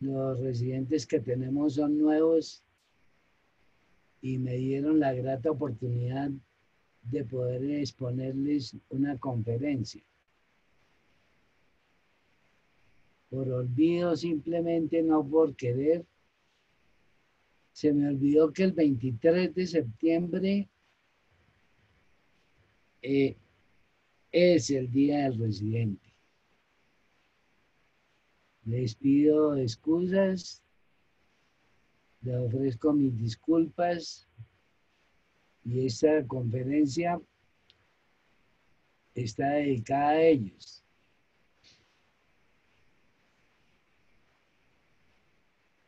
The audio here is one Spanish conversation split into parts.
los residentes que tenemos son nuevos y me dieron la grata oportunidad de poder exponerles una conferencia. Por olvido, simplemente no por querer, se me olvidó que el 23 de septiembre eh, es el día del residente. Les pido excusas, les ofrezco mis disculpas y esta conferencia está dedicada a ellos.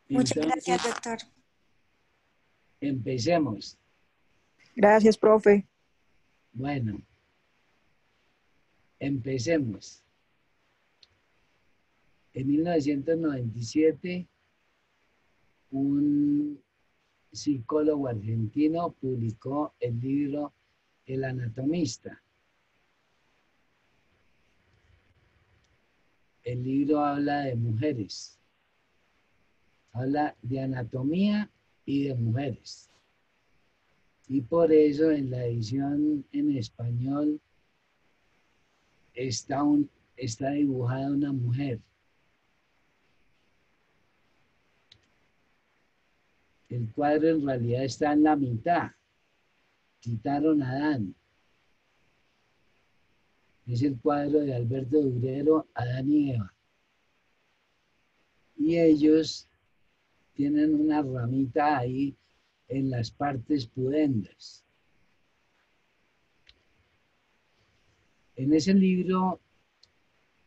Muchas gracias, doctor. Empecemos. Gracias, profe. Bueno, empecemos. En 1997, un psicólogo argentino publicó el libro El anatomista. El libro habla de mujeres, habla de anatomía y de mujeres. Y por eso en la edición en español está, dibujada una mujer. El cuadro en realidad está en la mitad. Quitaron a Adán. Es el cuadro de Alberto Durero, Adán y Eva. Y ellos tienen una ramita ahí en las partes pudendas. En ese libro,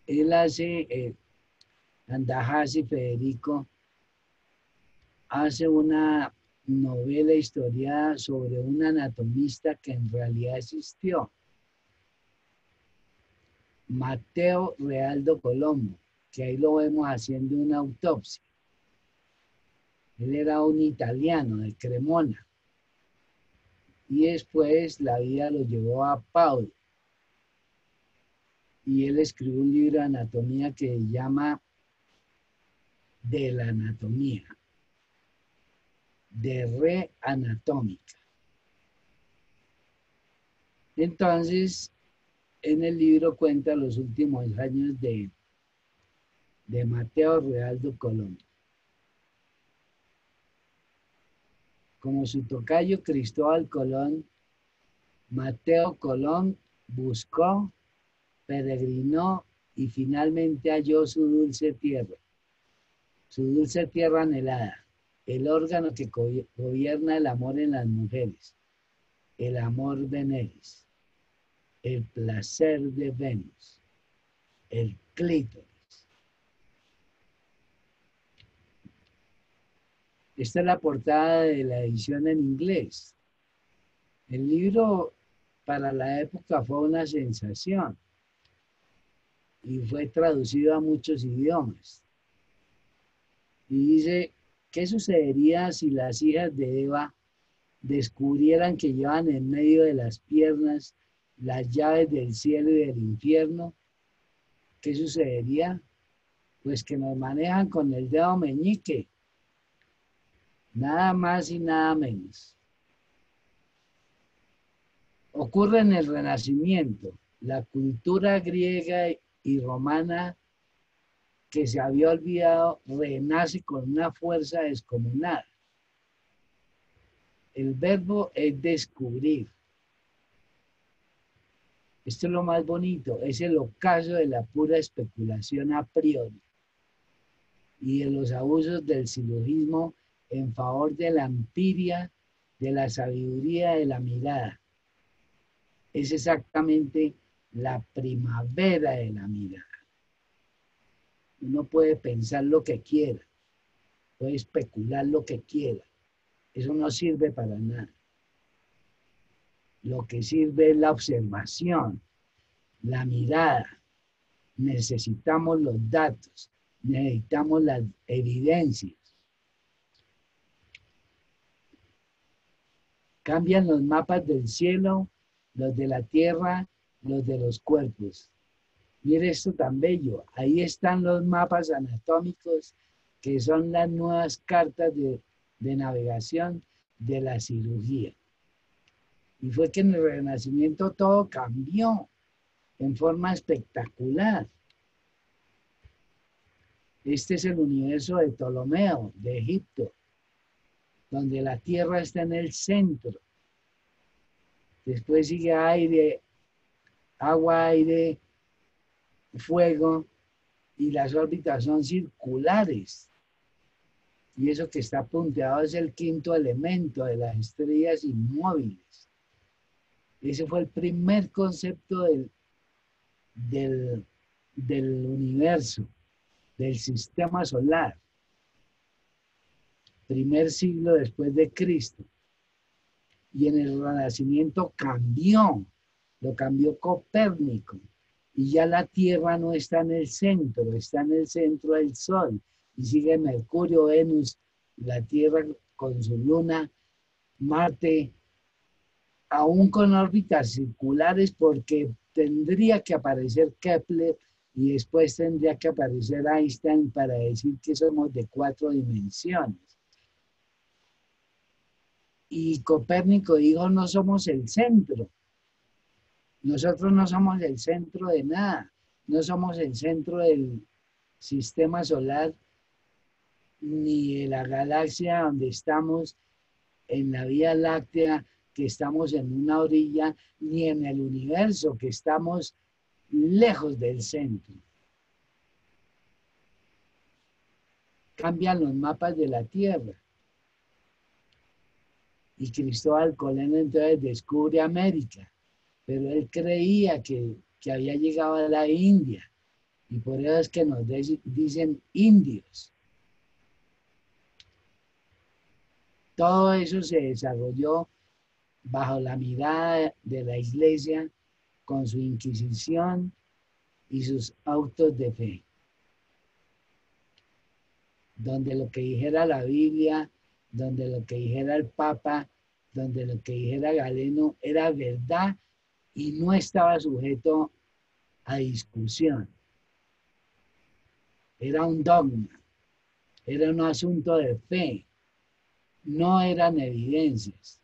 él hace, eh, y Federico, hace una novela historiada sobre un anatomista que en realidad existió. Mateo Realdo Colombo, que ahí lo vemos haciendo una autopsia. Él era un italiano de Cremona. Y después la vida lo llevó a Paul. Y él escribió un libro de anatomía que se llama De la anatomía de re anatómica. Entonces, en el libro cuenta los últimos años de, de Mateo Realdo Colón. Como su tocayo Cristóbal Colón, Mateo Colón buscó, peregrinó y finalmente halló su dulce tierra, su dulce tierra anhelada el órgano que gobierna el amor en las mujeres, el amor veneris, el placer de Venus, el clítoris. Esta es la portada de la edición en inglés. El libro para la época fue una sensación y fue traducido a muchos idiomas. Y dice, ¿Qué sucedería si las hijas de Eva descubrieran que llevan en medio de las piernas las llaves del cielo y del infierno? ¿Qué sucedería? Pues que nos manejan con el dedo meñique. Nada más y nada menos. Ocurre en el Renacimiento. La cultura griega y romana que se había olvidado renace con una fuerza descomunal. El verbo es descubrir. Esto es lo más bonito, es el ocaso de la pura especulación a priori y de los abusos del silogismo en favor de la empiria, de la sabiduría de la mirada. Es exactamente la primavera de la mirada. Uno puede pensar lo que quiera, puede especular lo que quiera. Eso no sirve para nada. Lo que sirve es la observación, la mirada. Necesitamos los datos, necesitamos las evidencias. Cambian los mapas del cielo, los de la tierra, los de los cuerpos. Mire esto tan bello. Ahí están los mapas anatómicos que son las nuevas cartas de, de navegación de la cirugía. Y fue que en el Renacimiento todo cambió en forma espectacular. Este es el universo de Ptolomeo, de Egipto, donde la Tierra está en el centro. Después sigue aire, agua, aire, fuego, y las órbitas son circulares. Y eso que está punteado es el quinto elemento de las estrellas inmóviles. Ese fue el primer concepto del, del, universo del sistema solar, primer siglo después de Cristo. Y en el Renacimiento cambió, lo cambió Copérnico. Y ya la Tierra no está en el centro, está en el centro del Sol. Y sigue Mercurio, Venus, la Tierra con su luna, Marte, aún con órbitas circulares, porque tendría que aparecer Kepler y después tendría que aparecer Einstein para decir que somos de cuatro dimensiones. Y Copérnico dijo, no somos el centro. Nosotros no somos el centro de nada. No somos el centro del sistema solar ni de la galaxia donde estamos en la Vía Láctea, que estamos en una orilla, ni en el universo, que estamos lejos del centro. Cambian los mapas de la Tierra. Y Cristóbal Colón entonces descubre América, pero él creía que, que había llegado a la India. Y por eso es que nos dicen indios. Todo eso se desarrolló bajo la mirada de la iglesia con su Inquisición y sus autos de fe, donde lo que dijera la Biblia, donde lo que dijera el Papa, donde lo que dijera Galeno era verdad y no estaba sujeto a discusión. Era un dogma, era un asunto de fe, no eran evidencias.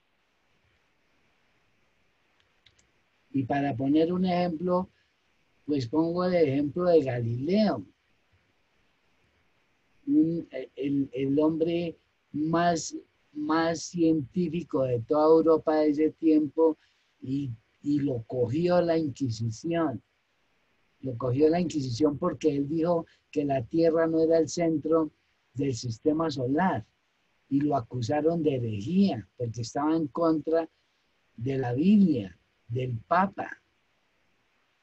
Y para poner un ejemplo, pues pongo el ejemplo de Galileo, el, hombre más, más científico de toda Europa de ese tiempo y, y lo cogió la Inquisición. Lo cogió la Inquisición porque él dijo que la Tierra no era el centro del sistema solar y lo acusaron de herejía porque estaba en contra de la Biblia del Papa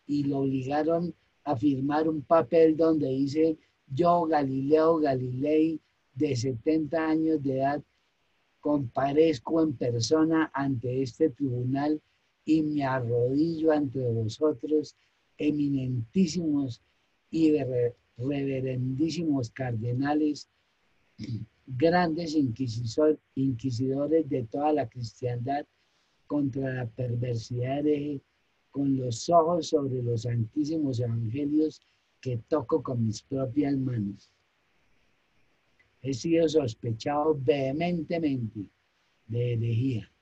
y lo obligaron a firmar un papel donde dice yo, Galileo Galilei, de 70 años de edad, comparezco en persona ante este tribunal y me arrodillo ante vosotros, eminentísimos y reverendísimos cardenales, grandes inquisidores de toda la cristiandad contra la perversidad hereje, con los ojos sobre los santísimos evangelios que toco con mis propias manos. He sido sospechado vehementemente de herejía,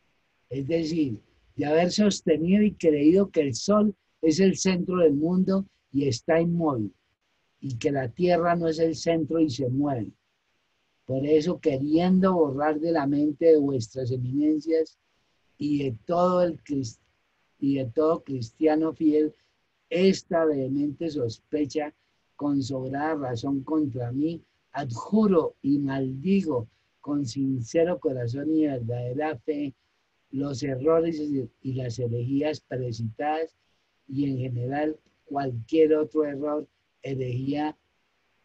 es decir, de haber sostenido y creído que el sol es el centro del mundo y está inmóvil, y que la tierra no es el centro y se mueve. Por eso, queriendo borrar de la mente de vuestras eminencias y de todo el y de todo cristiano fiel esta vehemente sospecha con sobrada razón contra mí, adjuro y maldigo con sincero corazón y verdadera fe los errores y las herejías precitadas y en general cualquier otro error, herejía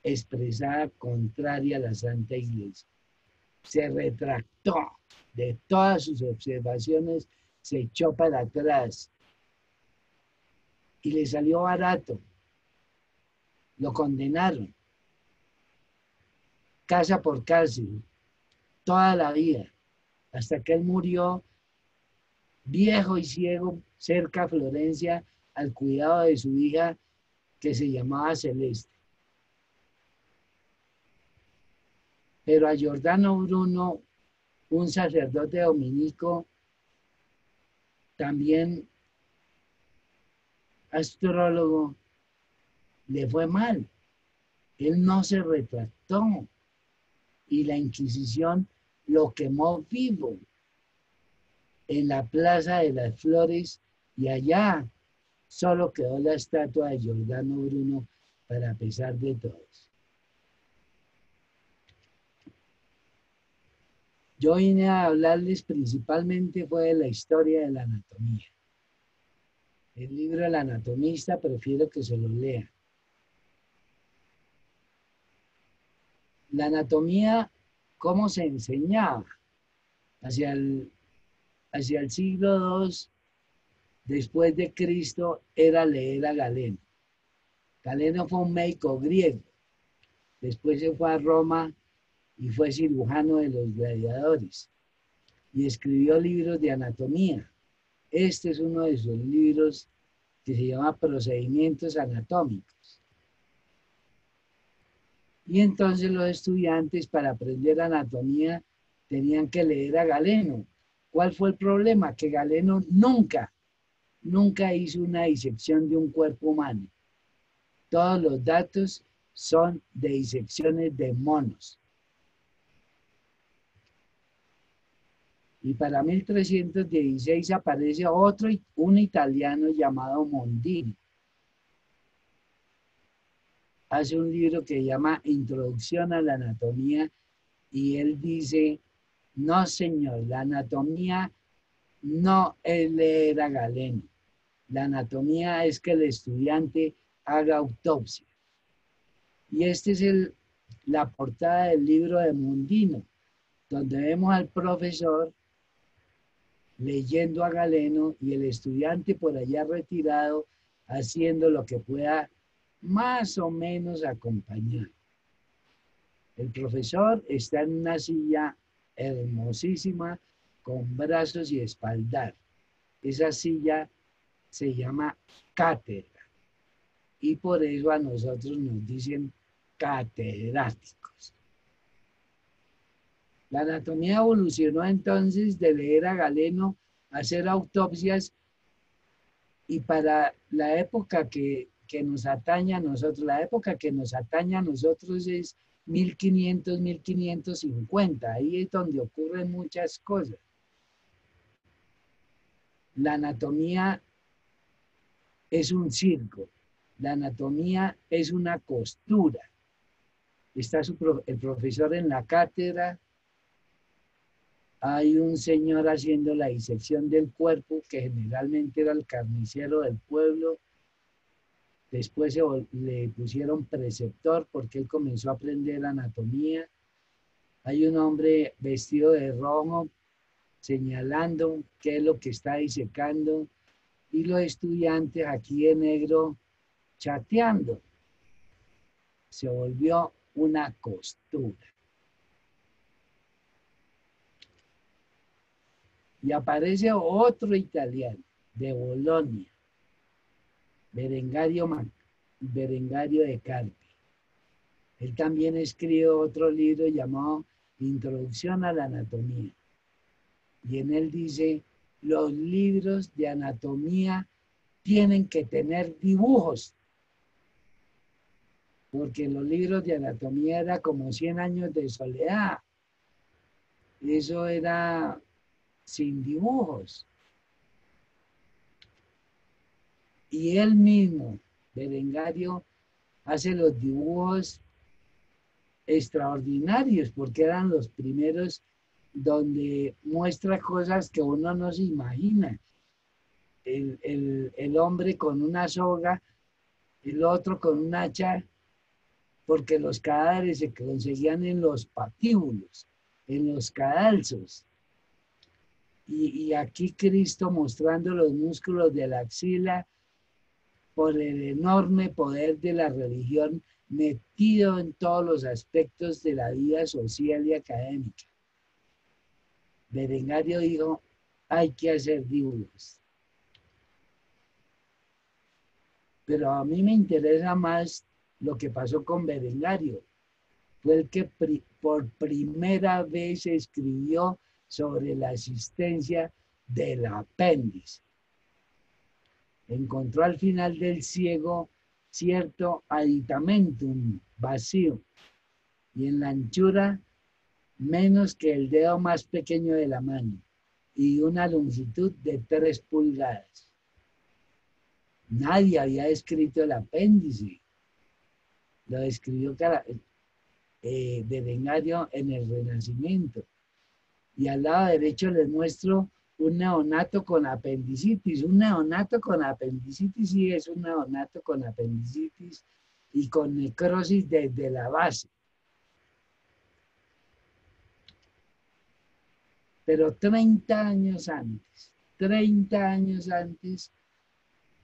expresada contraria a la Santa Iglesia. Se retractó de todas sus observaciones, se echó para atrás y le salió barato. Lo condenaron. Casa por cárcel, toda la vida, hasta que él murió viejo y ciego cerca a Florencia al cuidado de su hija que se llamaba Celeste. Pero a Giordano Bruno, un sacerdote dominico, también astrólogo, le fue mal. Él no se retractó y la Inquisición lo quemó vivo en la Plaza de las Flores y allá solo quedó la estatua de Giordano Bruno para pesar de todos. Yo vine a hablarles principalmente fue de la historia de la anatomía. El libro del anatomista prefiero que se lo lea. La anatomía, ¿cómo se enseñaba? Hacia el, hacia el siglo II después de Cristo era leer a Galeno. Galeno fue un médico griego. Después se fue a Roma y fue cirujano de los gladiadores. Y escribió libros de anatomía. Este es uno de sus libros que se llama Procedimientos Anatómicos. Y entonces los estudiantes para aprender anatomía tenían que leer a Galeno. ¿Cuál fue el problema? Que Galeno nunca nunca hizo una disección de un cuerpo humano. Todos los datos son de disecciones de monos. Y para 1316 aparece otro, un italiano llamado Mondini. Hace un libro que llama Introducción a la Anatomía y él dice, no señor, la anatomía no es leer a Galeno. La anatomía es que el estudiante haga autopsia. Y esta es la portada del libro de Mundino, donde vemos al profesor leyendo a Galeno y el estudiante por allá retirado haciendo lo que pueda más o menos acompañar. El profesor está en una silla hermosísima con brazos y espaldar. Esa silla se llama cátedra. Y por eso a nosotros nos dicen catedráticos. La anatomía evolucionó entonces de leer a Galeno hacer autopsias y para la época que, que nos atañe a nosotros, la época que nos atañe a nosotros es 1500, 1550. Ahí es donde ocurren muchas cosas. La anatomía es un circo, la anatomía es una costura. Está el profesor en la cátedra, hay un señor haciendo la disección del cuerpo, que generalmente era el carnicero del pueblo. Después le pusieron preceptor porque él comenzó a aprender anatomía. Hay un hombre vestido de rojo señalando qué es lo que está disecando y los estudiantes aquí en negro chateando. Se volvió una costura. Y aparece otro italiano de Bolonia, Berengario, Berengario de Carpi. Él también escribió otro libro llamado Introducción a la Anatomía. Y en él dice, los libros de anatomía tienen que tener dibujos, porque los libros de anatomía era como 100 años de soledad. Eso era sin dibujos. Y él mismo, Berengario, hace los dibujos extraordinarios, porque eran los primeros donde muestra cosas que uno no se imagina. El, hombre con una soga, el otro con un hacha, porque los cadáveres se conseguían en los patíbulos, en los cadalzos. Y, aquí Cristo mostrando los músculos de la axila por el enorme poder de la religión metido en todos los aspectos de la vida social y académica. Berengario dijo, hay que hacer dibujos. Pero a mí me interesa más lo que pasó con Berengario. fue el que por primera vez escribió sobre la existencia del apéndice. Encontró al final del ciego cierto aditamentum vacío y en la anchura menos que el dedo más pequeño de la mano y una longitud de tres pulgadas. Nadie había escrito el apéndice. Lo escribió eh, Berengario en el Renacimiento. Y al lado derecho les muestro un neonato con apendicitis. Un neonato con apendicitis sí es un neonato con apendicitis y con necrosis desde la base. Pero 30 años antes, 30 años antes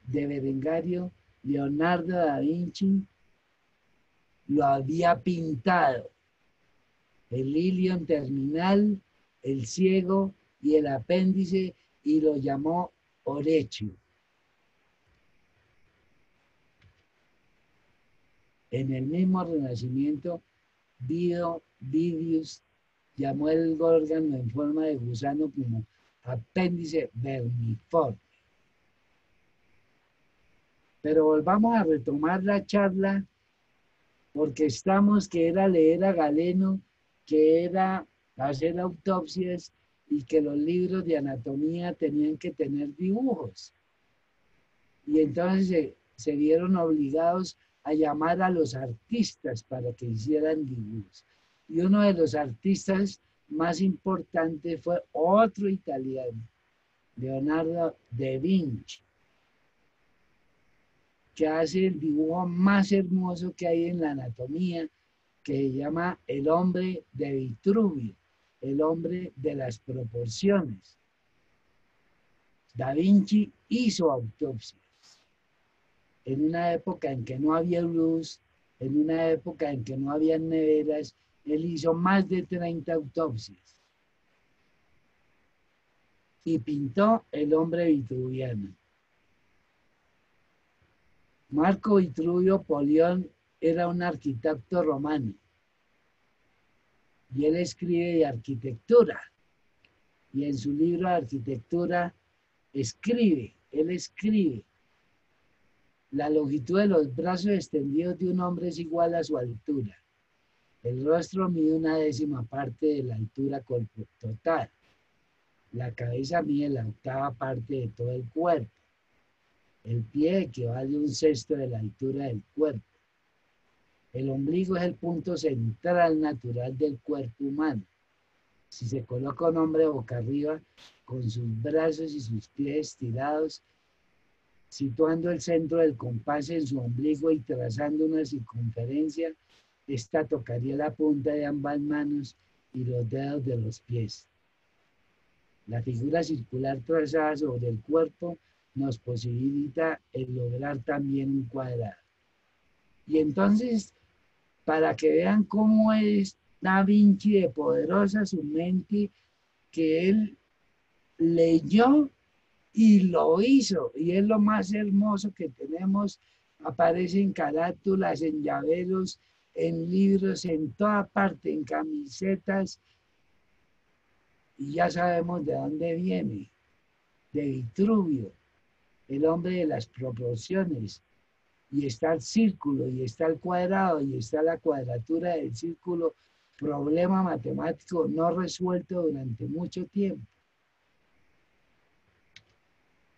de Berengario, Leonardo da Vinci lo había pintado. El ilion terminal, el ciego y el apéndice y lo llamó Orecho. En el mismo renacimiento, Vido, Vidius llamó el órgano en forma de gusano como apéndice vermiforme. Pero volvamos a retomar la charla porque estamos que era leer a Galeno, que era hacer autopsias y que los libros de anatomía tenían que tener dibujos. Y entonces se, vieron obligados a llamar a los artistas para que hicieran dibujos. Y uno de los artistas más importantes fue otro italiano, Leonardo da Vinci, que hace el dibujo más hermoso que hay en la anatomía, que se llama El hombre de Vitruvio el hombre de las proporciones. Da Vinci hizo autopsias en una época en que no había luz, en una época en que no había neveras, él hizo más de 30 autopsias y pintó el hombre vitruviano. Marco Vitruvio Polión era un arquitecto romano y él escribe de arquitectura. Y en su libro de arquitectura escribe, él escribe, la longitud de los brazos extendidos de un hombre es igual a su altura. El rostro mide una décima parte de la altura total. La cabeza mide la octava parte de todo el cuerpo. El pie equivale a un sexto de la altura del cuerpo. El ombligo es el punto central natural del cuerpo humano. Si se coloca un hombre boca arriba, con sus brazos y sus pies estirados, situando el centro del compás en su ombligo y trazando una circunferencia, esta tocaría la punta de ambas manos y los dedos de los pies. La figura circular trazada sobre el cuerpo nos posibilita el lograr también un cuadrado. Y entonces para que vean cómo es Da Vinci de poderosa su mente, que él leyó y lo hizo. Y es lo más hermoso que tenemos. Aparece en carátulas, en llaveros, en libros, en toda parte, en camisetas. Y ya sabemos de dónde viene. De Vitruvio, el hombre de las proporciones y está el círculo, y está el cuadrado, y está la cuadratura del círculo, problema matemático no resuelto durante mucho tiempo.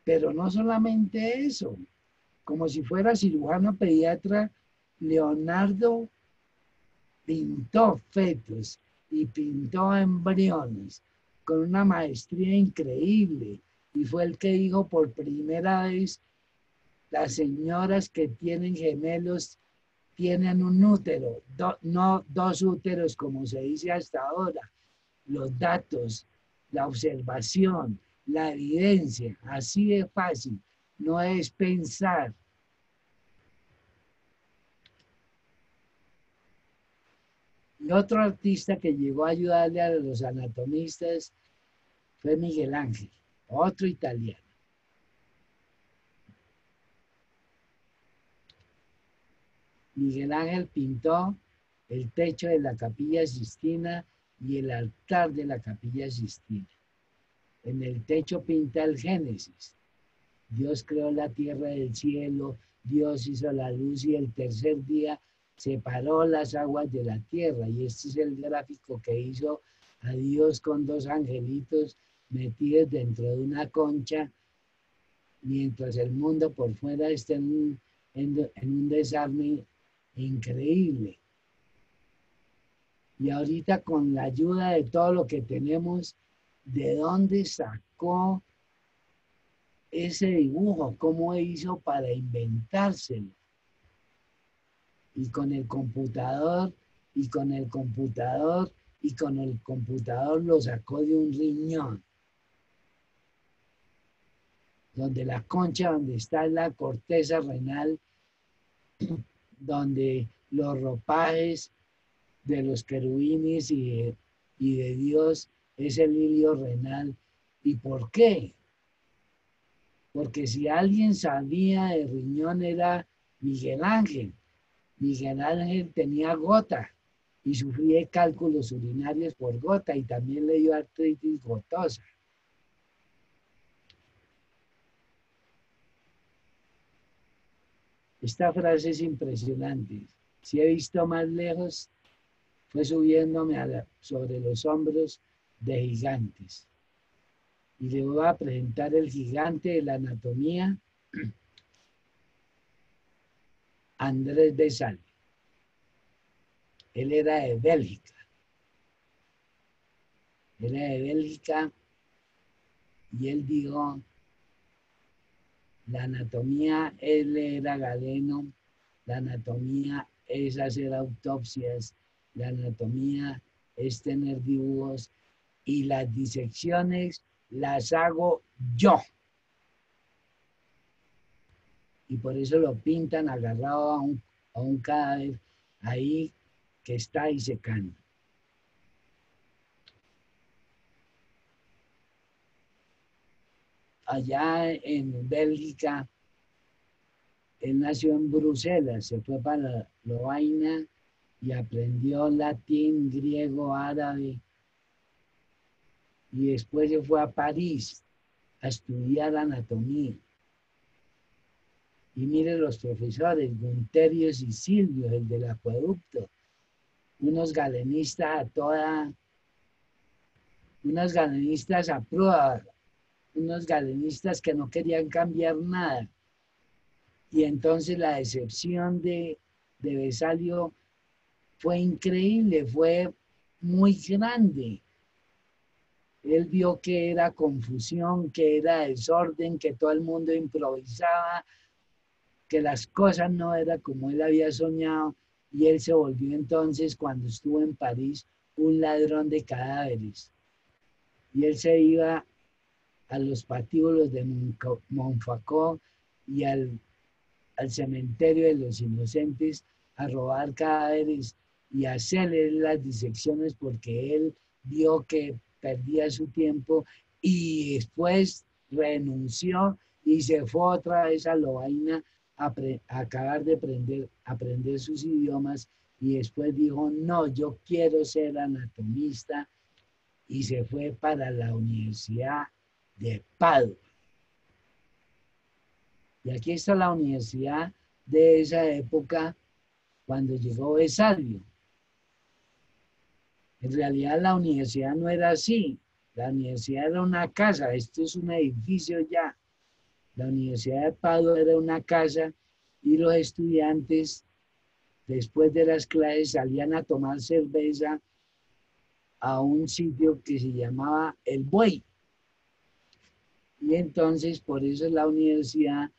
Pero no solamente eso, como si fuera cirujano pediatra, Leonardo pintó fetos y pintó embriones con una maestría increíble y fue el que dijo por primera vez las señoras que tienen gemelos tienen un útero, no dos úteros como se dice hasta ahora. Los datos, la observación, la evidencia, así de fácil, no es pensar. Y otro artista que llegó a ayudarle a los anatomistas fue Miguel Ángel, otro italiano. Miguel Ángel pintó el techo de la capilla Sistina y el altar de la capilla Sistina. En el techo pinta el Génesis. Dios creó la tierra del cielo, Dios hizo la luz y el tercer día separó las aguas de la tierra. Y este es el gráfico que hizo a Dios con dos angelitos metidos dentro de una concha, mientras el mundo por fuera está en, en un desarme increíble. Y ahorita con la ayuda de todo lo que tenemos, ¿de dónde sacó ese dibujo? ¿Cómo hizo para inventárselo? Y con el computador, y con el computador, y con el computador lo sacó de un riñón. Donde la concha, donde está la corteza renal, donde los ropajes de los querubines y de, Dios es el lirio renal. ¿Y por qué? Porque si alguien sabía de riñón era Miguel Ángel. Miguel Ángel tenía gota y sufría cálculos urinarios por gota y también le dio artritis gotosa. Esta frase es impresionante. Si he visto más lejos, fue subiéndome sobre los hombros de gigantes. Y le voy a presentar el gigante de la anatomía, Andrés Besal. Él era de Bélgica. Era de Bélgica y él dijo, la anatomía, él era galeno, la anatomía es hacer autopsias, la anatomía es tener dibujos y las disecciones las hago yo. Y por eso lo pintan agarrado a un, a un cadáver ahí que está ahí Allá en Bélgica, él nació en Bruselas, se fue para Lovaina y aprendió latín, griego, árabe. Y después se fue a París a estudiar anatomía. Y mire los profesores, Gunterius y Silvio, el del acueducto, unos galenistas a toda, unos galenistas a prueba, unos galenistas que no querían cambiar nada. Y entonces la decepción de, de Besalio fue increíble, fue muy grande. Él vio que era confusión, que era desorden, que todo el mundo improvisaba, que las cosas no eran como él había soñado y él se volvió entonces cuando estuvo en París un ladrón de cadáveres. Y él se iba a los patíbulos de Montfaucon y al, al cementerio de los inocentes a robar cadáveres y hacerle las disecciones porque él vio que perdía su tiempo y después renunció y se fue otra vez a Lovaina a, a acabar de aprender, aprender sus idiomas y después dijo, no, yo quiero ser anatomista y se fue para la Universidad de Padua. Y aquí está la universidad de esa época cuando llegó Besalio. En realidad la universidad no era así. La universidad era una casa, esto es un edificio ya. La Universidad de Padua era una casa y los estudiantes después de las clases salían a tomar cerveza a un sitio que se llamaba El Buey. Y entonces por eso la universidad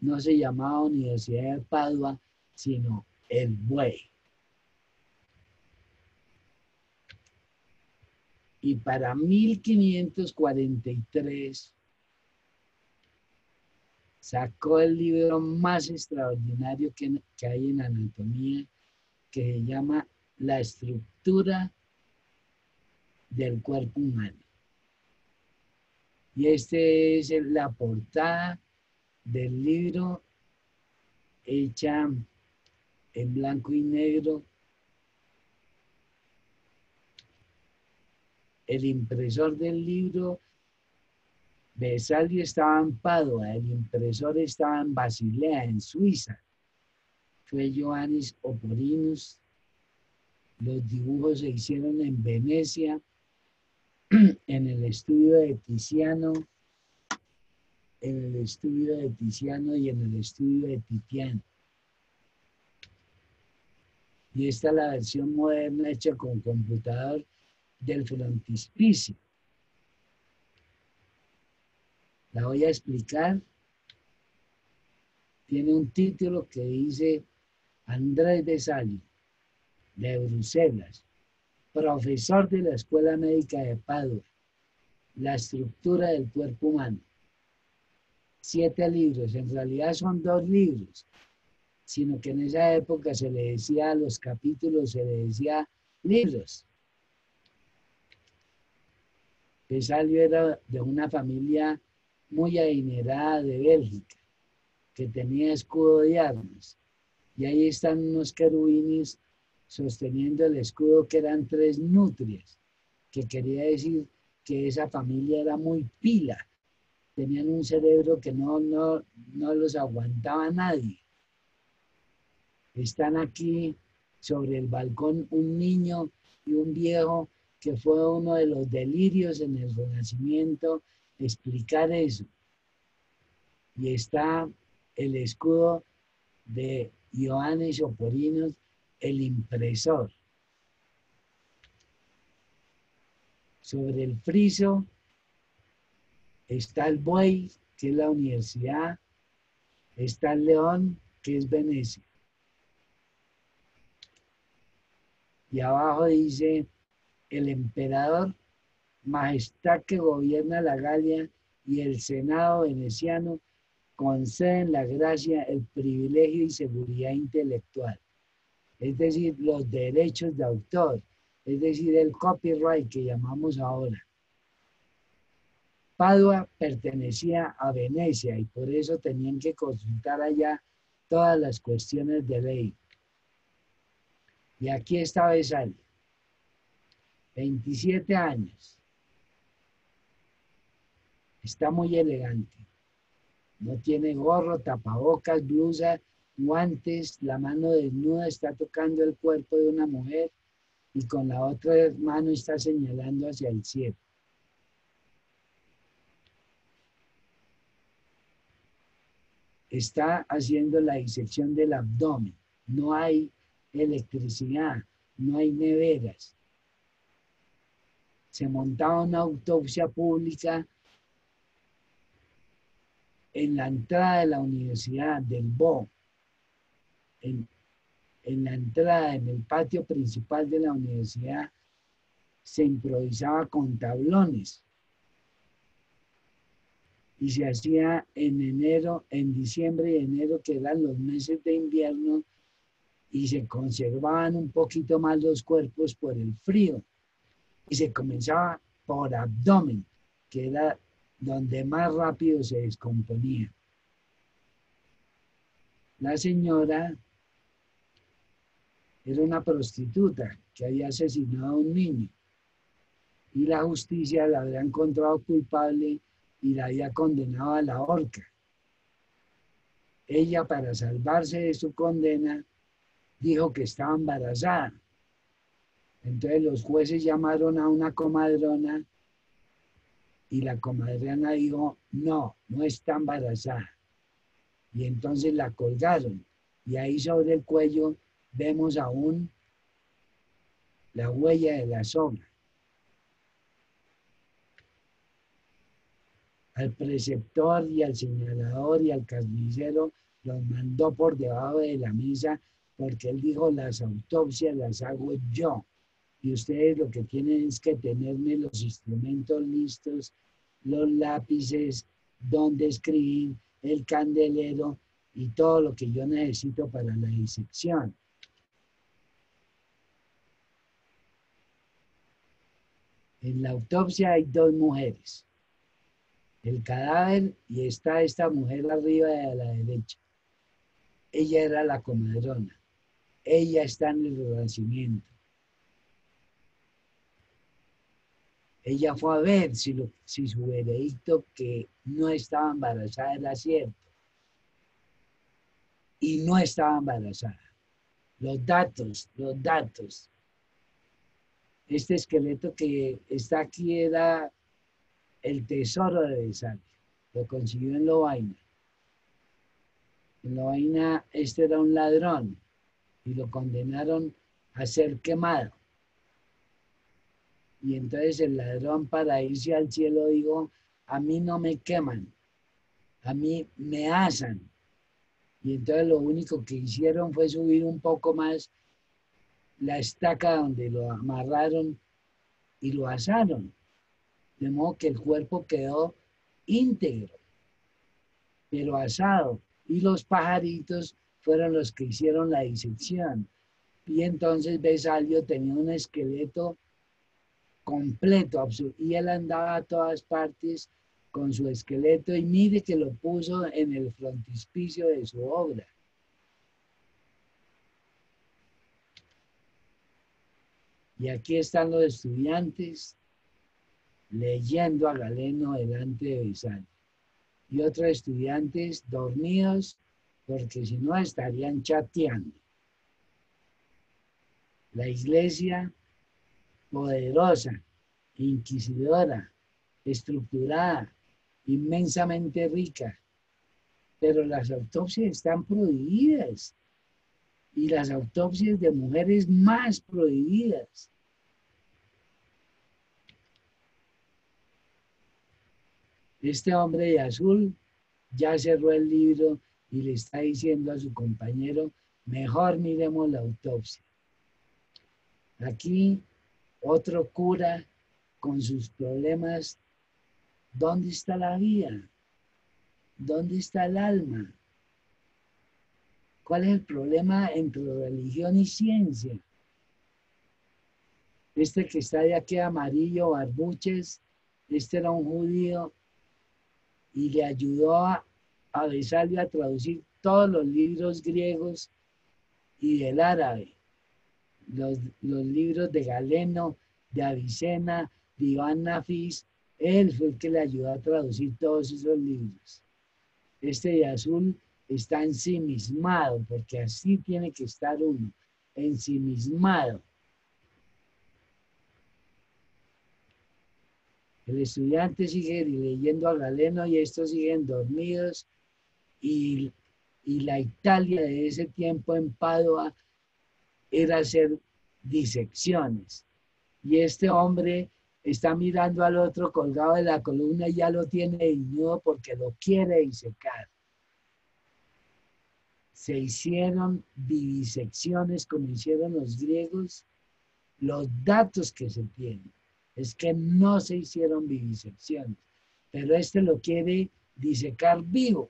no se llamaba Universidad de Padua, sino El Buey. y para 1543 sacó el libro más extraordinario que, hay en anatomía, que se llama La estructura del cuerpo humano. Y esta es la portada del libro hecha en blanco y negro. El impresor del libro Besaldi estaba en Padua, el impresor estaba en Basilea, en Suiza. Fue Johannes Oporinus. Los dibujos se hicieron en Venecia en el estudio de Tiziano, en el estudio de Tiziano y en el estudio de Titiano. Y esta es la versión moderna hecha con computador del frontispicio. La voy a explicar. Tiene un título que dice Andrés Besalio, de Bruselas, profesor de la Escuela Médica de Padua, la estructura del cuerpo humano. Siete libros, en realidad son dos libros, sino que en esa época se le decía a los capítulos, se le decía libros. Besalio era de una familia muy adinerada de Bélgica, que tenía escudo de armas. Y ahí están unos querubines sosteniendo el escudo que eran tres nutrias, que quería decir que esa familia era muy pila. Tenían un cerebro que no, no, no los aguantaba nadie. Están aquí sobre el balcón un niño y un viejo que fue uno de los delirios en el Renacimiento explicar eso. Y está el escudo de Ioannis Oporinos, el impresor. Sobre el friso está el buey, que es la universidad, está el león, que es Venecia. Y abajo dice el emperador majestad que gobierna la Galia y el Senado veneciano conceden la gracia, el privilegio y seguridad intelectual, es decir, los derechos de autor, es decir, el copyright que llamamos ahora. Padua pertenecía a Venecia y por eso tenían que consultar allá todas las cuestiones de ley. Y aquí está Besalio, 27 años, Está muy elegante. No tiene gorro, tapabocas, blusa, guantes, la mano desnuda está tocando el cuerpo de una mujer y con la otra mano está señalando hacia el cielo. Está haciendo la disección del abdomen. No hay electricidad, no hay neveras. Se montaba una autopsia pública en la entrada de la universidad del BO, en, la entrada, en el patio principal de la universidad, se improvisaba con tablones y se hacía en enero, en diciembre y enero, que eran los meses de invierno, y se conservaban un poquito más los cuerpos por el frío. Y se comenzaba por abdomen, que era donde más rápido se descomponía. La señora era una prostituta que había asesinado a un niño y la justicia la había encontrado culpable y la había condenado a la horca. Ella, para salvarse de su condena, dijo que estaba embarazada. Entonces los jueces llamaron a una comadrona y la comadreana dijo, no, no está embarazada. Y entonces la colgaron. Y ahí sobre el cuello vemos aún la huella de la soga. Al preceptor y al señalador y al carnicero los mandó por debajo de la mesa porque él dijo, las autopsias las hago yo y ustedes lo que tienen es que tenerme los instrumentos listos, los lápices, donde escribir, el candelero y todo lo que yo necesito para la disección. En la autopsia hay dos mujeres. El cadáver y está esta mujer arriba de la derecha. Ella era la comadrona. Ella está en el renacimiento. ella fue a ver si, lo, si su veredicto que no estaba embarazada era cierto. Y no estaba embarazada. Los datos, los datos. Este esqueleto que está aquí era el tesoro de Besalia. Lo consiguió en Lovaina. En Lovaina este era un ladrón y lo condenaron a ser quemado. Y entonces el ladrón para irse al cielo dijo, a mí no me queman, a mí me asan. Y entonces lo único que hicieron fue subir un poco más la estaca donde lo amarraron y lo asaron. De modo que el cuerpo quedó íntegro, pero asado. Y los pajaritos fueron los que hicieron la disección. Y entonces Besalio tenía un esqueleto completo, y él andaba a todas partes con su esqueleto y mire que lo puso en el frontispicio de su obra. Y aquí están los estudiantes leyendo a Galeno delante de Besalio. Y otros estudiantes dormidos porque si no estarían chateando. La iglesia poderosa, inquisidora, estructurada, inmensamente rica. Pero las autopsias están prohibidas. Y las autopsias de mujeres más prohibidas. Este hombre de azul ya cerró el libro y le está diciendo a su compañero, mejor miremos la autopsia. Aquí otro cura con sus problemas. ¿Dónde está la vida? ¿Dónde está el alma? ¿Cuál es el problema entre religión y ciencia? Este que está de aquí amarillo, barbuches, este era un judío y le ayudó a, a a traducir todos los libros griegos y del árabe los, libros de Galeno, de Avicena, de Iván Nafis, él fue el que le ayudó a traducir todos esos libros. Este de azul está ensimismado, porque así tiene que estar uno, ensimismado. El estudiante sigue leyendo a Galeno y estos siguen dormidos y, y la Italia de ese tiempo en Padua era hacer disecciones. Y este hombre está mirando al otro colgado de la columna y ya lo tiene desnudo porque lo quiere disecar. Se hicieron vivisecciones como hicieron los griegos. Los datos que se tienen es que no se hicieron vivisecciones, pero este lo quiere disecar vivo.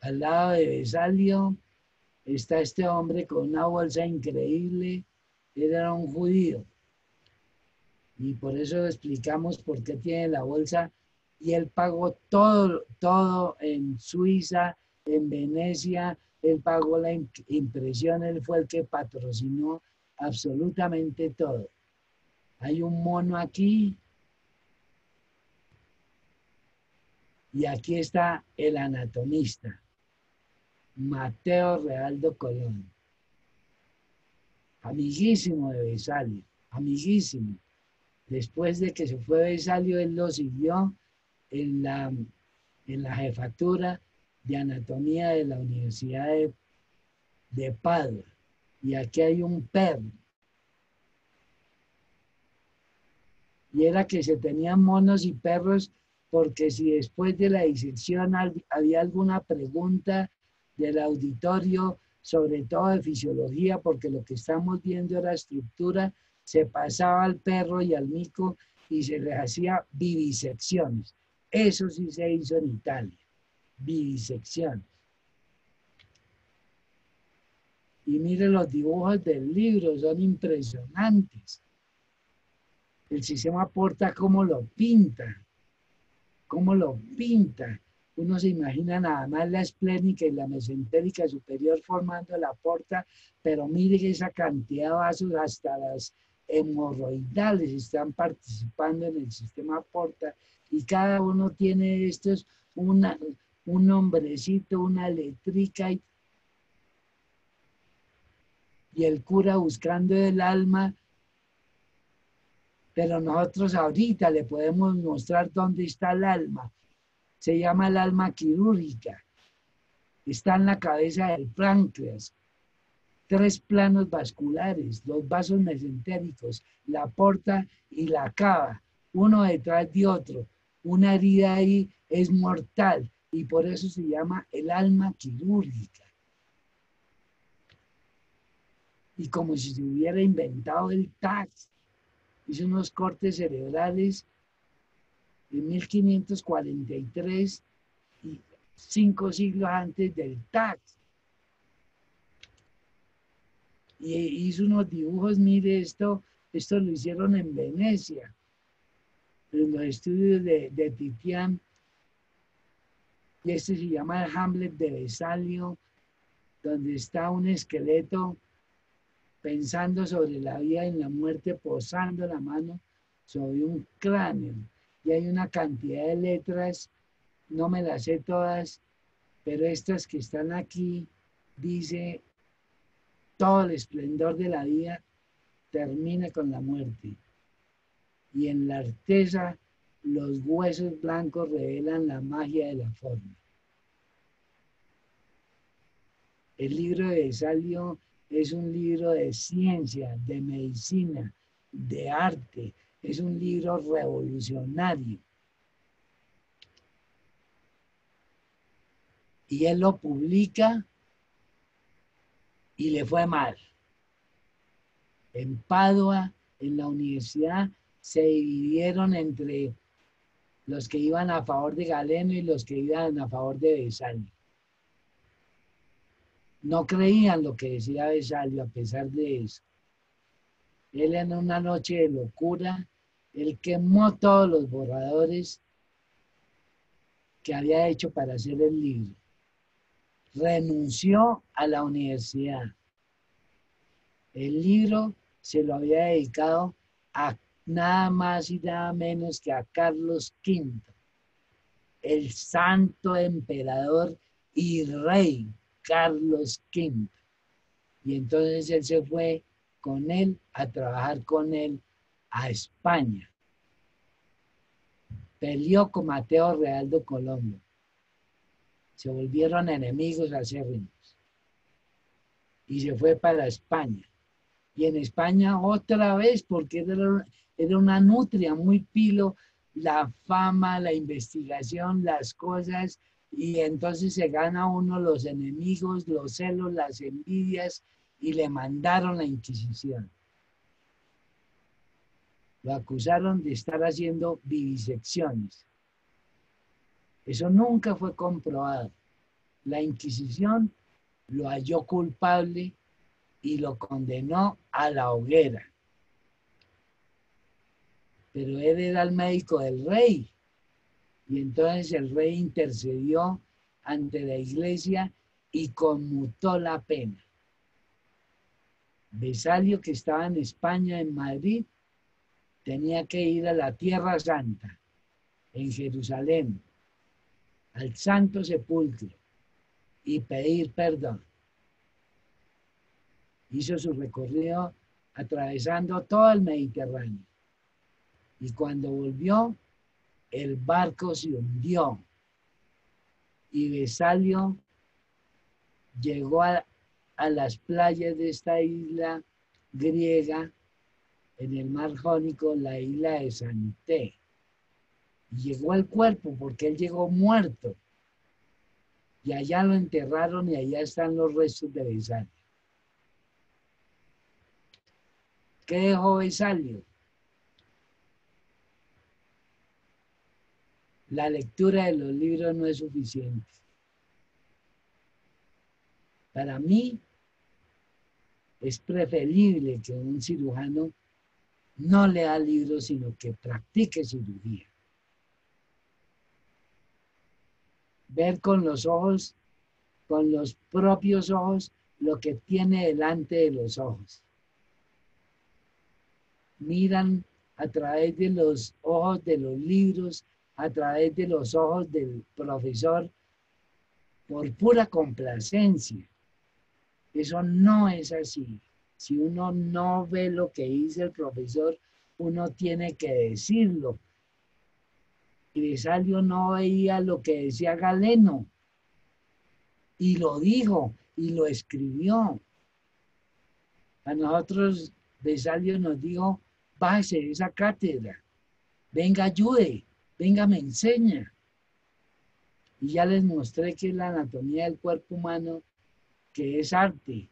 Al lado de Besalio está este hombre con una bolsa increíble, era un judío. Y por eso explicamos por qué tiene la bolsa. Y él pagó todo, todo en Suiza, en Venecia, él pagó la impresión, él fue el que patrocinó absolutamente todo. Hay un mono aquí. Y aquí está el anatomista. Mateo Realdo Colón. Amiguísimo de Besalio, amiguísimo. Después de que se fue Besalio, él lo siguió en la, en la jefatura de anatomía de la Universidad de, de Padua. Y aquí hay un perro. Y era que se tenían monos y perros porque si después de la disección había alguna pregunta del auditorio, sobre todo de fisiología, porque lo que estamos viendo era estructura, se pasaba al perro y al mico y se les hacía vivisecciones. Eso sí se hizo en Italia, vivisecciones. Y mire los dibujos del libro, son impresionantes. El sistema aporta cómo lo pinta, cómo lo pinta uno se imagina nada más la esplénica y la mesentérica superior formando la porta, pero mire esa cantidad de vasos hasta las hemorroidales están participando en el sistema porta y cada uno tiene estos, una, un nombrecito, una letrica y, y el cura buscando el alma pero nosotros ahorita le podemos mostrar dónde está el alma. Se llama el alma quirúrgica. Está en la cabeza del páncreas. Tres planos vasculares, los vasos mesentéricos, la porta y la cava, uno detrás de otro. Una herida ahí es mortal y por eso se llama el alma quirúrgica. Y como si se hubiera inventado el tax hizo unos cortes cerebrales en 1543 y cinco siglos antes del TAC. Y hizo unos dibujos, mire esto, esto lo hicieron en Venecia, en los estudios de, de Titian. Y este se llama Hamlet de Vesalio, donde está un esqueleto pensando sobre la vida y la muerte, posando la mano sobre un cráneo. Y hay una cantidad de letras, no me las sé todas, pero estas que están aquí, dice, todo el esplendor de la vida termina con la muerte. Y en la artesa, los huesos blancos revelan la magia de la forma. El libro de Salio es un libro de ciencia, de medicina, de arte, es un libro revolucionario. Y él lo publica y le fue mal. En Padua, en la universidad, se dividieron entre los que iban a favor de Galeno y los que iban a favor de Besalio. No creían lo que decía Besalio a pesar de eso. Él en una noche de locura, él quemó todos los borradores que había hecho para hacer el libro. Renunció a la universidad. El libro se lo había dedicado a nada más y nada menos que a Carlos V, el santo emperador y rey Carlos V. Y entonces él se fue con él a trabajar con él a España. Peleó con Mateo Realdo Colombo. Se volvieron enemigos acérrimos. Y se fue para España. Y en España otra vez, porque era, era una nutria muy pilo, la fama, la investigación, las cosas, y entonces se gana uno los enemigos, los celos, las envidias y le mandaron la Inquisición. Lo acusaron de estar haciendo vivisecciones. Eso nunca fue comprobado. La Inquisición lo halló culpable y lo condenó a la hoguera. Pero él era el médico del rey y entonces el rey intercedió ante la iglesia y conmutó la pena. Besalio, que estaba en España, en Madrid, tenía que ir a la Tierra Santa, en Jerusalén, al Santo Sepulcro, y pedir perdón. Hizo su recorrido atravesando todo el Mediterráneo. Y cuando volvió, el barco se hundió y Besalio llegó a, las playas de esta isla griega en el mar Jónico, la isla de Santé. Llegó al cuerpo porque él llegó muerto. Y allá lo enterraron y allá están los restos de Besalio. ¿Qué dejó Besalio? La lectura de los libros no es suficiente. Para mí es preferible que un cirujano no lea libros, sino que practique cirugía. Ver con los ojos, con los propios ojos, lo que tiene delante de los ojos. miran a través de los ojos de los libros, a través de los ojos del profesor, por pura complacencia. Eso no es así. Si uno no ve lo que dice el profesor, uno tiene que decirlo. Y Salio no veía lo que decía Galeno. Y lo dijo y lo escribió. A nosotros Besalio nos dijo, bájese esa cátedra, venga, ayude, venga, me enseña. Y ya les mostré que es la anatomía del cuerpo humano, que es arte,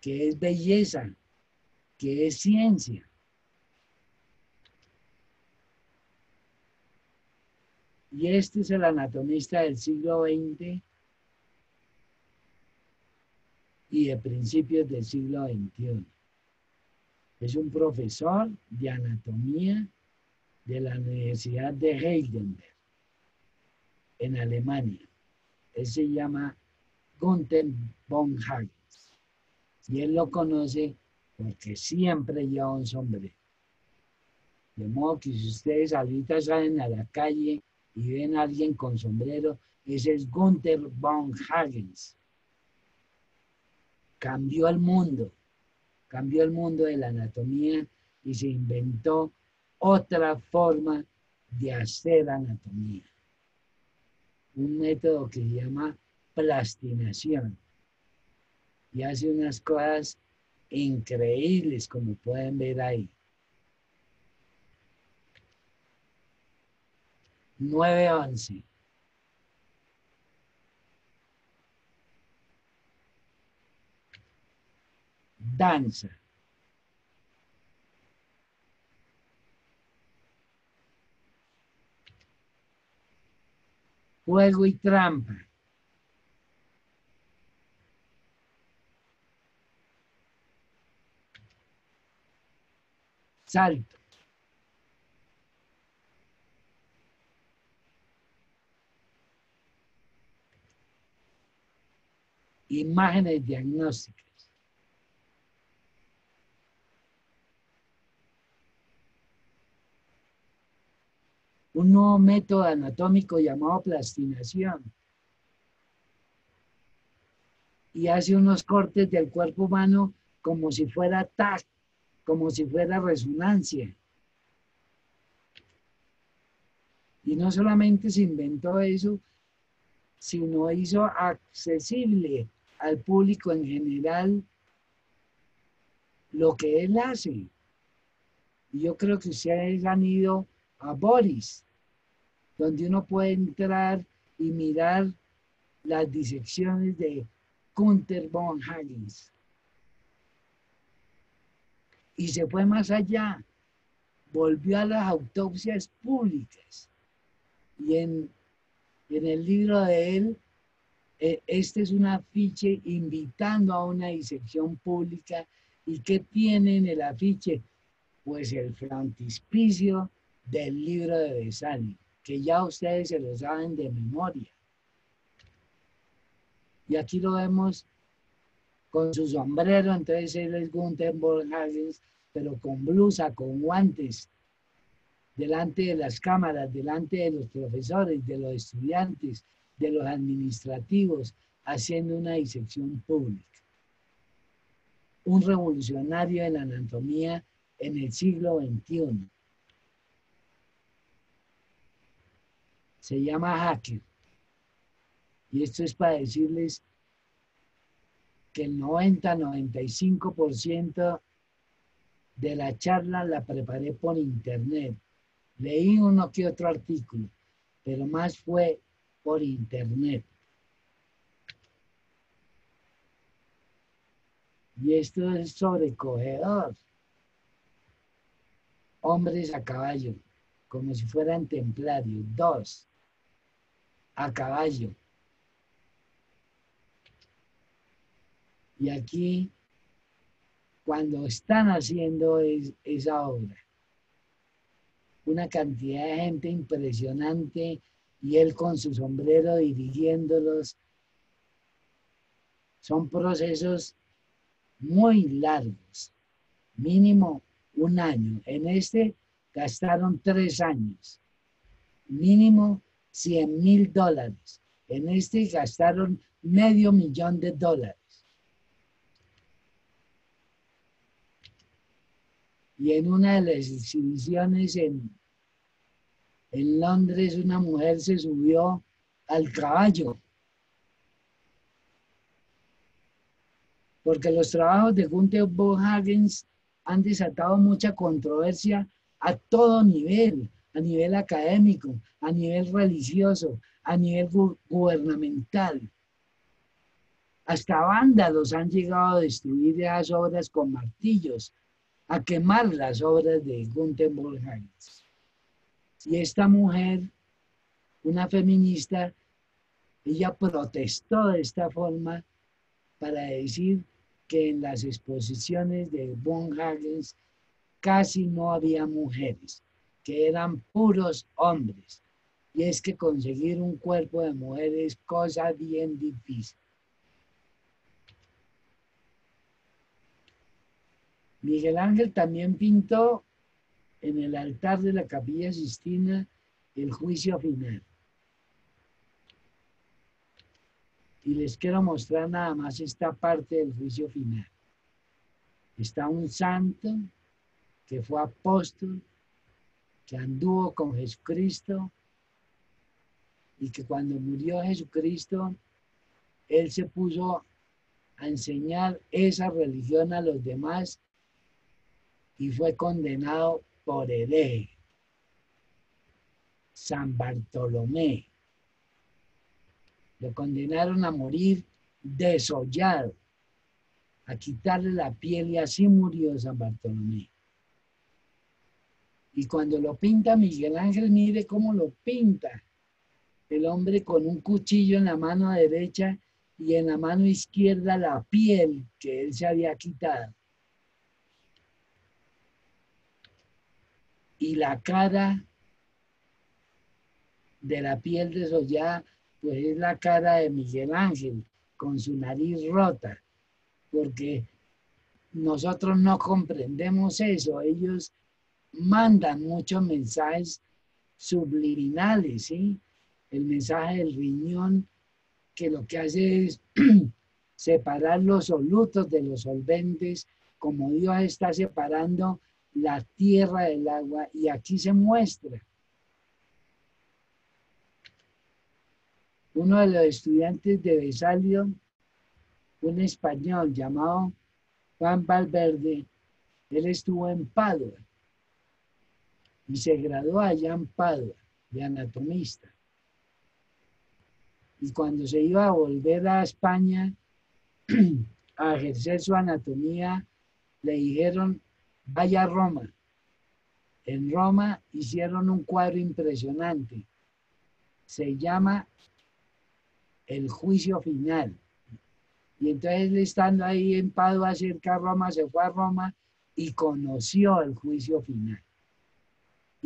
que es belleza, que es ciencia. Y este es el anatomista del siglo XX y de principios del siglo XXI. Es un profesor de anatomía de la Universidad de Heidelberg, en Alemania. Él se llama Gunther von Hagens. Y él lo conoce porque siempre lleva un sombrero. De modo que si ustedes ahorita salen a la calle y ven a alguien con sombrero, ese es Gunther von Hagens. Cambió el mundo cambió el mundo de la anatomía y se inventó otra forma de hacer anatomía. Un método que se llama plastinación. Y hace unas cosas increíbles como pueden ver ahí. 9-11. danza. Juego y trampa. Salto. Imágenes diagnósticas. Un nuevo método anatómico llamado plastinación. Y hace unos cortes del cuerpo humano como si fuera TAC, como si fuera resonancia. Y no solamente se inventó eso, sino hizo accesible al público en general lo que él hace. Y yo creo que ustedes han ido a Boris, donde uno puede entrar y mirar las disecciones de Gunther von Hagens. Y se fue más allá, volvió a las autopsias públicas. Y en, en el libro de él, eh, este es un afiche invitando a una disección pública. ¿Y qué tiene en el afiche? Pues el frontispicio del libro de Besalio que ya ustedes se lo saben de memoria. Y aquí lo vemos con su sombrero, entonces él es Gunther pero con blusa, con guantes, delante de las cámaras, delante de los profesores, de los estudiantes, de los administrativos, haciendo una disección pública. Un revolucionario en la anatomía en el siglo XXI. Se llama hacker. Y esto es para decirles que el 90-95% de la charla la preparé por internet. Leí uno que otro artículo, pero más fue por internet. Y esto es sobrecogedor. Hombres a caballo, como si fueran templarios. Dos, a caballo. Y aquí, cuando están haciendo esa obra, una cantidad de gente impresionante y él con su sombrero dirigiéndolos, son procesos muy largos, mínimo un año. En este gastaron tres años. Mínimo 100 mil dólares. En este gastaron medio millón de dólares. Y en una de las exhibiciones en, en Londres, una mujer se subió al caballo. Porque los trabajos de Gunther Bohagens han desatado mucha controversia a todo nivel, a nivel académico, a nivel religioso, a nivel gubernamental. Hasta vándalos han llegado a destruir esas obras con martillos, a quemar las obras de Gunther Borges. Y esta mujer, una feminista, ella protestó de esta forma para decir que en las exposiciones de Von Hagens casi no había mujeres, que eran puros hombres. Y es que conseguir un cuerpo de mujer es cosa bien difícil. Miguel Ángel también pintó en el altar de la capilla Sistina el juicio final. Y les quiero mostrar nada más esta parte del juicio final. Está un santo que fue apóstol, que anduvo con Jesucristo y que cuando murió Jesucristo, él se puso a enseñar esa religión a los demás y fue condenado por hereje. San Bartolomé. Lo condenaron a morir desollado, a quitarle la piel y así murió San Bartolomé. Y cuando lo pinta Miguel Ángel, mire cómo lo pinta. El hombre con un cuchillo en la mano derecha y en la mano izquierda la piel que él se había quitado. y la cara de la piel desollada, pues es la cara de Miguel Ángel, con su nariz rota, porque nosotros no comprendemos eso, ellos mandan muchos mensajes subliminales, ¿sí? El mensaje del riñón que lo que hace es separar los solutos de los solventes, como Dios está separando la tierra del agua y aquí se muestra. Uno de los estudiantes de Besalio, un español llamado Juan Valverde, él estuvo en Padua y se graduó allá en Padua de anatomista. Y cuando se iba a volver a España a ejercer su anatomía, le dijeron, vaya a Roma. En Roma hicieron un cuadro impresionante. Se llama El juicio final. Y entonces estando ahí en Padua cerca de Roma, se fue a Roma y conoció el juicio final.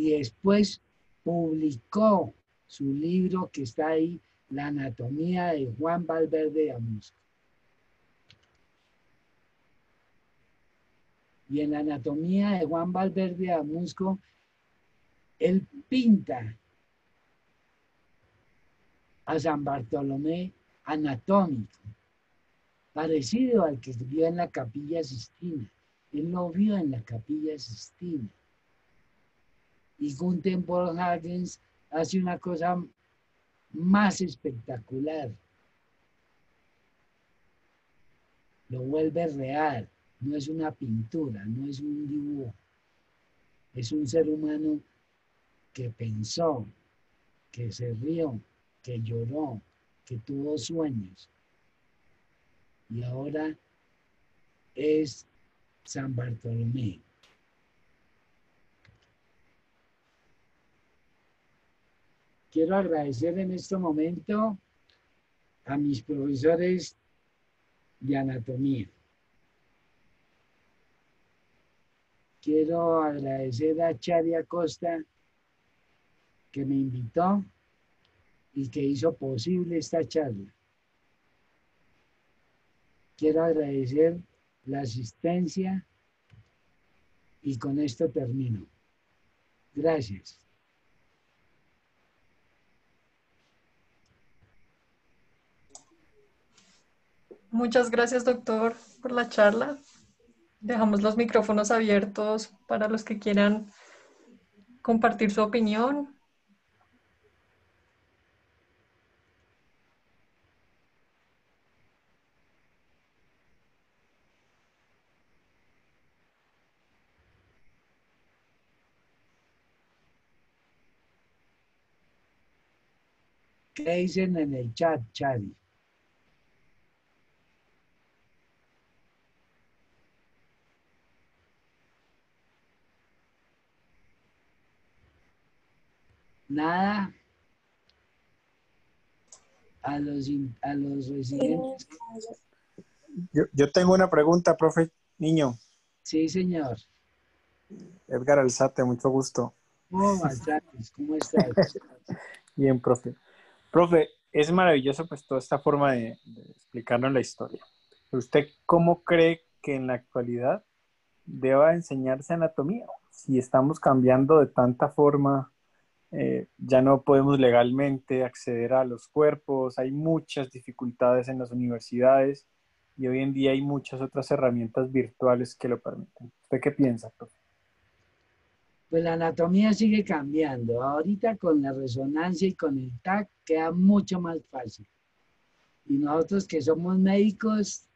Y después publicó su libro que está ahí, La anatomía de Juan Valverde de Amusco. y en la anatomía de Juan Valverde Amusco, él pinta a San Bartolomé anatómico, parecido al que vio en la capilla Sistina. Él lo vio en la capilla Sistina. Y Gunther Hagens hace una cosa más espectacular. Lo vuelve real no es una pintura, no es un dibujo. Es un ser humano que pensó, que se rió, que lloró, que tuvo sueños. Y ahora es San Bartolomé. Quiero agradecer en este momento a mis profesores de anatomía. Quiero agradecer a Charia Costa que me invitó y que hizo posible esta charla. Quiero agradecer la asistencia Y con esto termino. Gracias. Muchas gracias, doctor, por la charla. Dejamos los micrófonos abiertos para los que quieran compartir su opinión. ¿Qué dicen en el chat, Chari? Nada. A los, a los residentes. Yo, yo tengo una pregunta, profe Niño. Sí, señor. Edgar Alzate, mucho gusto. ¿Cómo ¿Cómo estás? Bien, profe. Profe, es maravilloso pues toda esta forma de, explicarnos la historia. ¿Usted cómo cree que en la actualidad deba enseñarse anatomía? Si estamos cambiando de tanta forma, eh, ya no podemos legalmente acceder a los cuerpos, hay muchas dificultades en las universidades y hoy en día hay muchas otras herramientas virtuales que lo permiten. ¿Usted qué piensa, profe? pues la anatomía sigue cambiando. Ahorita con la resonancia y con el TAC queda mucho más fácil. Y nosotros que somos médicos,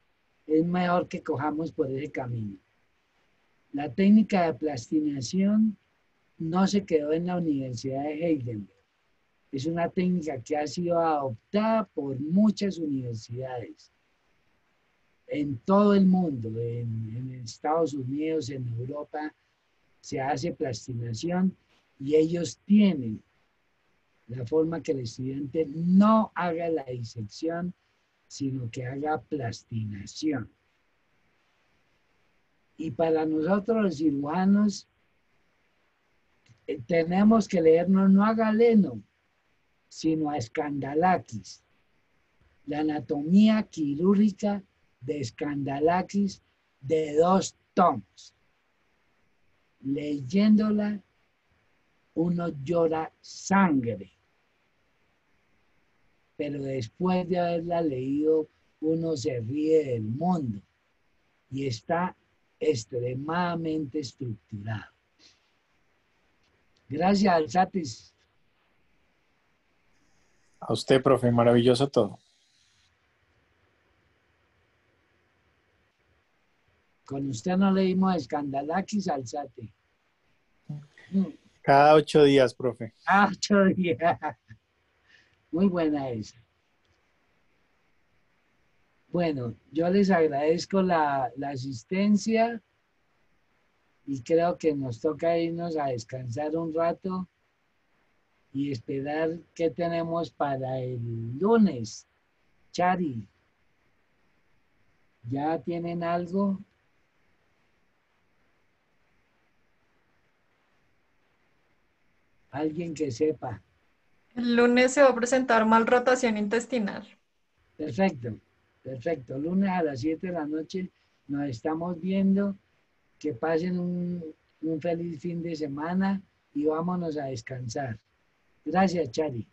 es mejor que cojamos por ese camino. La técnica de plastinación no se quedó en la Universidad de Heidelberg. Es una técnica que ha sido adoptada por muchas universidades en todo el mundo, en, Estados Unidos, en Europa, se hace plastinación y ellos tienen la forma que el estudiante no haga la disección, sino que haga plastinación. Y para nosotros los cirujanos, tenemos que leernos no a Galeno, sino a Escandalakis, la anatomía quirúrgica de Escandalakis de dos tomos leyéndola, uno llora sangre. Pero después de haberla leído, uno se ríe del mundo y está extremadamente estructurado. Gracias, Alzatis. A usted, profe, maravilloso todo. Con usted no leímos Escandalakis Alzate. Cada ocho días, profe. Cada ocho días. Muy buena esa. Bueno, yo les agradezco la, la asistencia y creo que nos toca irnos a descansar un rato y esperar qué tenemos para el lunes. Chari, ¿ya tienen algo? Alguien que sepa. El lunes se va a presentar mal rotación intestinal. Perfecto, perfecto. Lunes a las 7 de la noche nos estamos viendo. Que pasen un, feliz fin de semana y vámonos a descansar. Gracias, Chari.